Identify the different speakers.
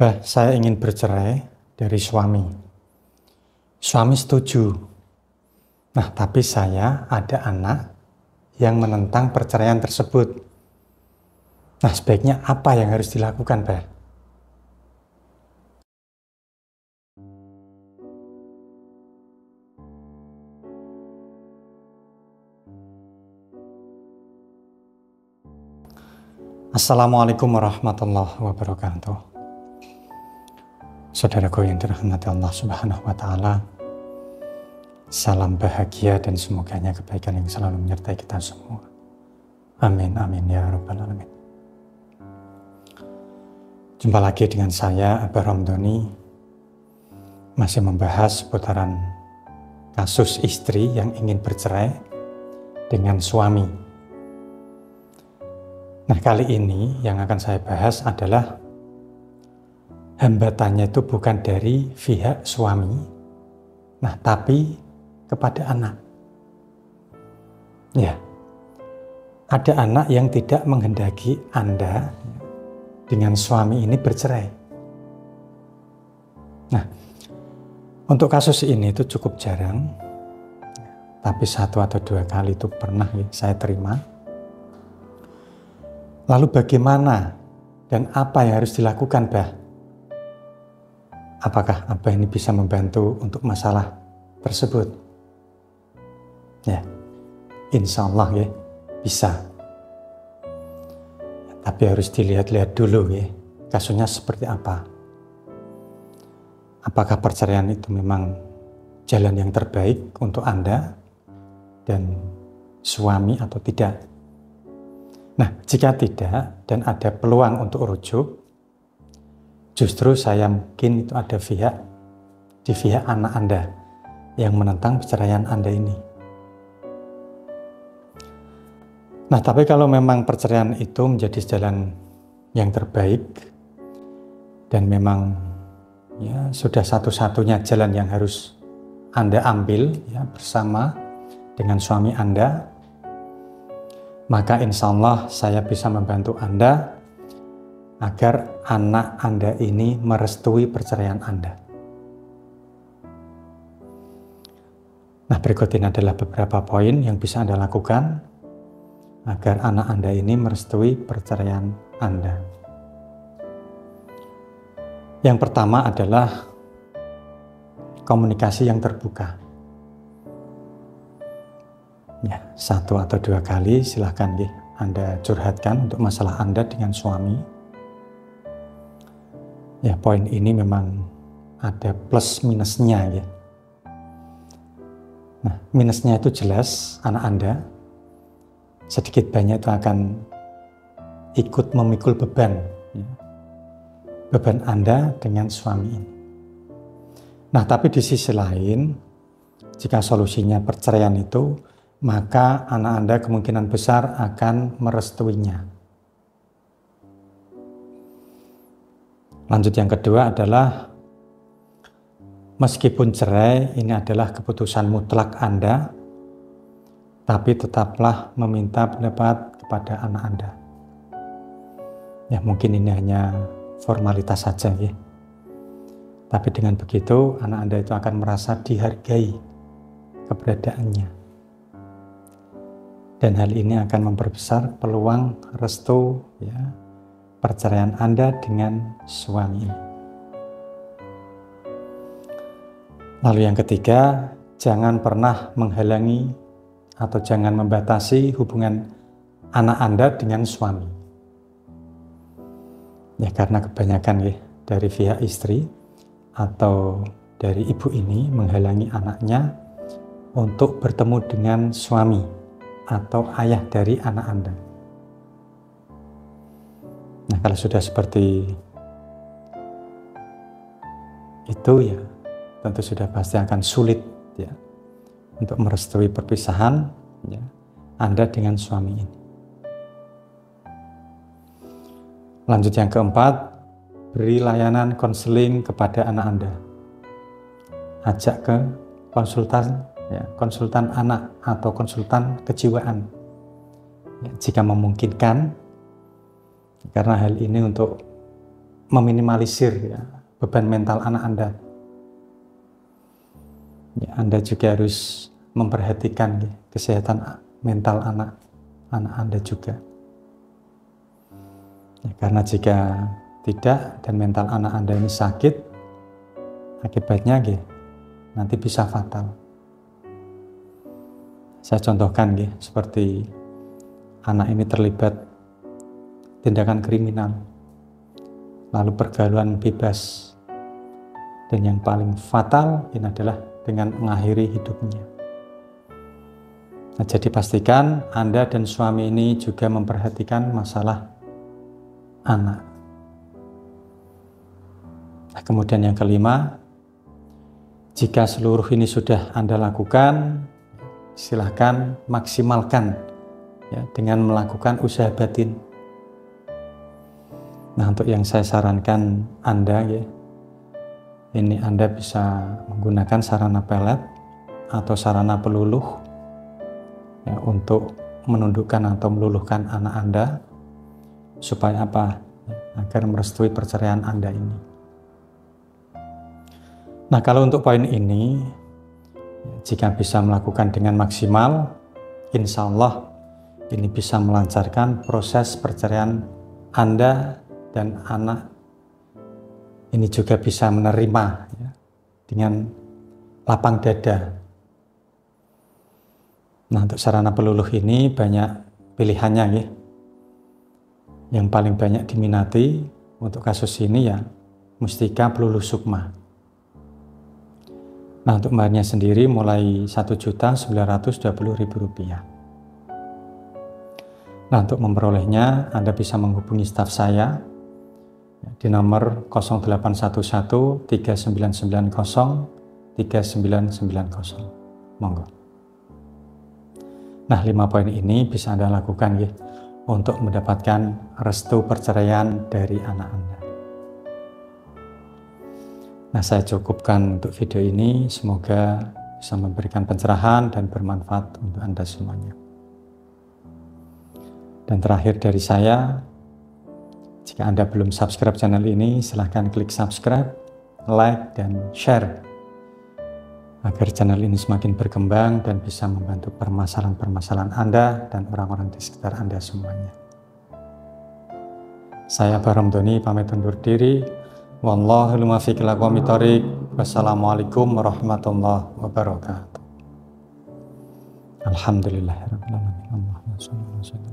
Speaker 1: Bah, saya ingin bercerai dari suami. Suami setuju. Nah, tapi saya ada anak yang menentang perceraian tersebut. Nah, sebaiknya apa yang harus dilakukan, Bah? Assalamualaikum warahmatullahi wabarakatuh. Saudaraku yang dirahmati Allah Subhanahu wa taala. Salam bahagia dan semoganya kebaikan yang selalu menyertai kita semua. Amin amin ya rabbal alamin. Jumpa lagi dengan saya Abah Ramdhani masih membahas seputaran kasus istri yang ingin bercerai dengan suami Nah, kali ini yang akan saya bahas adalah hambatannya itu bukan dari pihak suami, nah tapi kepada anak. Ya, ada anak yang tidak menghendaki Anda dengan suami ini bercerai. Nah, untuk kasus ini itu cukup jarang, tapi satu atau dua kali itu pernah ya, saya terima Lalu bagaimana dan apa yang harus dilakukan, Bah? Apakah Abah ini bisa membantu untuk masalah tersebut? Ya, insya Allah ya, bisa. Tapi harus dilihat-lihat dulu ya, kasusnya seperti apa. Apakah perceraian itu memang jalan yang terbaik untuk Anda dan suami atau tidak? Nah, jika tidak dan ada peluang untuk rujuk, justru saya mungkin itu ada pihak di pihak anak Anda yang menentang perceraian Anda ini. Nah, tapi kalau memang perceraian itu menjadi jalan yang terbaik dan memang ya sudah satu-satunya jalan yang harus Anda ambil ya bersama dengan suami Anda maka insya Allah saya bisa membantu Anda agar anak Anda ini merestui perceraian Anda. Nah berikut ini adalah beberapa poin yang bisa Anda lakukan agar anak Anda ini merestui perceraian Anda. Yang pertama adalah komunikasi yang terbuka ya satu atau dua kali silahkan Anda curhatkan untuk masalah Anda dengan suami. Ya poin ini memang ada plus minusnya ya. Nah minusnya itu jelas anak Anda sedikit banyak itu akan ikut memikul beban ya. beban Anda dengan suami ini. Nah tapi di sisi lain jika solusinya perceraian itu maka anak Anda kemungkinan besar akan merestuinya. Lanjut yang kedua adalah meskipun cerai ini adalah keputusan mutlak Anda, tapi tetaplah meminta pendapat kepada anak Anda. Ya mungkin ini hanya formalitas saja ya. Tapi dengan begitu anak Anda itu akan merasa dihargai keberadaannya dan hal ini akan memperbesar peluang restu ya perceraian Anda dengan suami. Lalu yang ketiga, jangan pernah menghalangi atau jangan membatasi hubungan anak Anda dengan suami. Ya karena kebanyakan ya dari pihak istri atau dari ibu ini menghalangi anaknya untuk bertemu dengan suami atau ayah dari anak Anda. Nah, kalau sudah seperti itu ya, tentu sudah pasti akan sulit ya untuk merestui perpisahan ya, Anda dengan suami ini. Lanjut yang keempat, beri layanan konseling kepada anak Anda. Ajak ke konsultan ya, konsultan anak atau konsultan kejiwaan ya, jika memungkinkan karena hal ini untuk meminimalisir ya, beban mental anak Anda. Ya, anda juga harus memperhatikan ya, kesehatan mental anak anak Anda juga. Ya, karena jika tidak dan mental anak Anda ini sakit, akibatnya ya, nanti bisa fatal. Saya contohkan ya, seperti anak ini terlibat tindakan kriminal, lalu pergaulan bebas, dan yang paling fatal ini adalah dengan mengakhiri hidupnya. Nah, jadi pastikan Anda dan suami ini juga memperhatikan masalah anak. Nah, kemudian yang kelima, jika seluruh ini sudah Anda lakukan, silahkan maksimalkan ya, dengan melakukan usaha batin. Nah, untuk yang saya sarankan Anda ya, ini Anda bisa menggunakan sarana pelet atau sarana peluluh ya, untuk menundukkan atau meluluhkan anak Anda supaya apa? Agar merestui perceraian Anda ini. Nah, kalau untuk poin ini, jika bisa melakukan dengan maksimal, insya Allah ini bisa melancarkan proses perceraian Anda dan anak ini juga bisa menerima ya, dengan lapang dada. Nah untuk sarana peluluh ini banyak pilihannya ya. Yang paling banyak diminati untuk kasus ini ya mustika peluluh sukma. Nah untuk bahannya sendiri mulai Rp1.920.000. Nah untuk memperolehnya Anda bisa menghubungi staf saya di nomor 0811 3990 3990. Monggo. Nah, lima poin ini bisa Anda lakukan ya untuk mendapatkan restu perceraian dari anak Anda. Nah, saya cukupkan untuk video ini. Semoga bisa memberikan pencerahan dan bermanfaat untuk Anda semuanya. Dan terakhir dari saya, jika Anda belum subscribe channel ini, silahkan klik subscribe, like, dan share agar channel ini semakin berkembang dan bisa membantu permasalahan-permasalahan Anda dan orang-orang di sekitar Anda semuanya. Saya Barom Doni pamit undur diri. Wallahul muwaffiq Wassalamualaikum warahmatullahi wabarakatuh. Alhamdulillahirabbil alamin. Allahumma